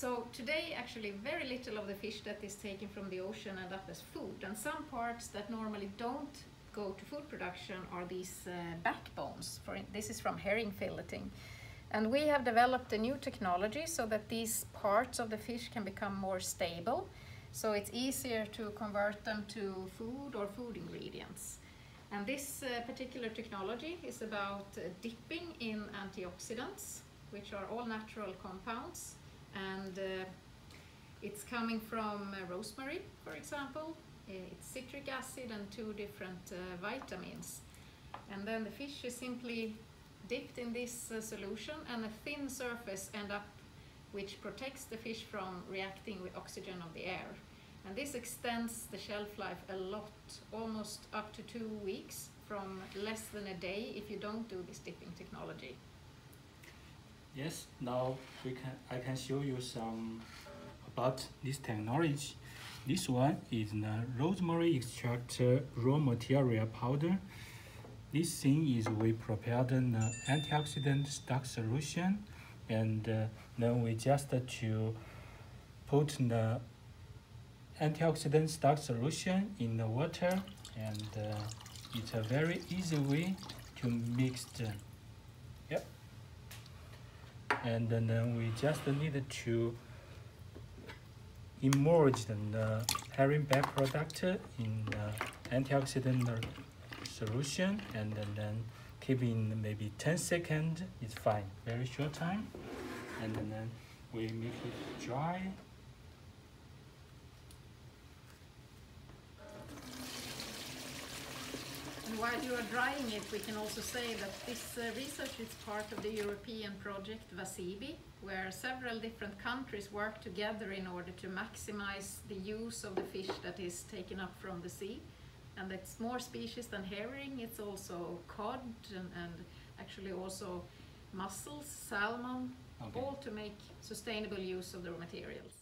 So today actually very little of the fish that is taken from the ocean end up as food and some parts that normally don't go to food production are these uh, backbones. For this is from herring filleting. And we have developed a new technology so that these parts of the fish can become more stable. So it's easier to convert them to food or food ingredients. And this uh, particular technology is about uh, dipping in antioxidants, which are all natural compounds. And uh, it's coming from uh, rosemary, for example. Uh, it's citric acid and two different uh, vitamins. And then the fish is simply dipped in this solution and a thin surface end up which protects the fish from reacting with oxygen of the air. And this extends the shelf life a lot, almost up to two weeks from less than a day if you don't do this dipping technology. Yes, now we can I can show you some about this technology. This one is the rosemary extract raw material powder. This thing is we prepared the antioxidant stock solution and uh, then we just to put the antioxidant stock solution in the water and uh, it's a very easy way to mix them. And then we just need to immerse the herring product in the antioxidant solution and then keep in maybe 10 seconds is fine very short time. And then we make it dry while you are drying it, we can also say that this uh, research is part of the European project WaSeaBi, where several different countries work together in order to maximize the use of the fish that is taken up from the sea. And it's more species than herring, it's also cod and, and actually also mussels, salmon, Okay. all to make sustainable use of the raw materials.